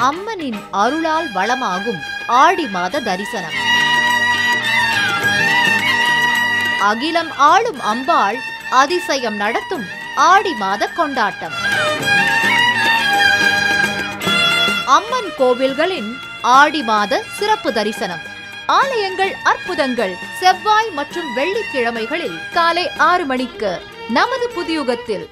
அம்மனின் அருளால் வளமாகும் ஆடி மாத தரிசனம். அகிலம் ஆளும் அம்பாள் அதிசயம் நடத்தும் ஆடி மாத கொண்டாட்டம். அம்மன் கோவில்களின் ஆடி மாத சிறப்பு தரிசனம். ஆலயங்கள் அற்புதங்கள் செவ்வாய் மற்றும் வெள்ளிக்கிழமைகளில் காலை ஆறு மணிக்கு நமது புதியுகத்தில்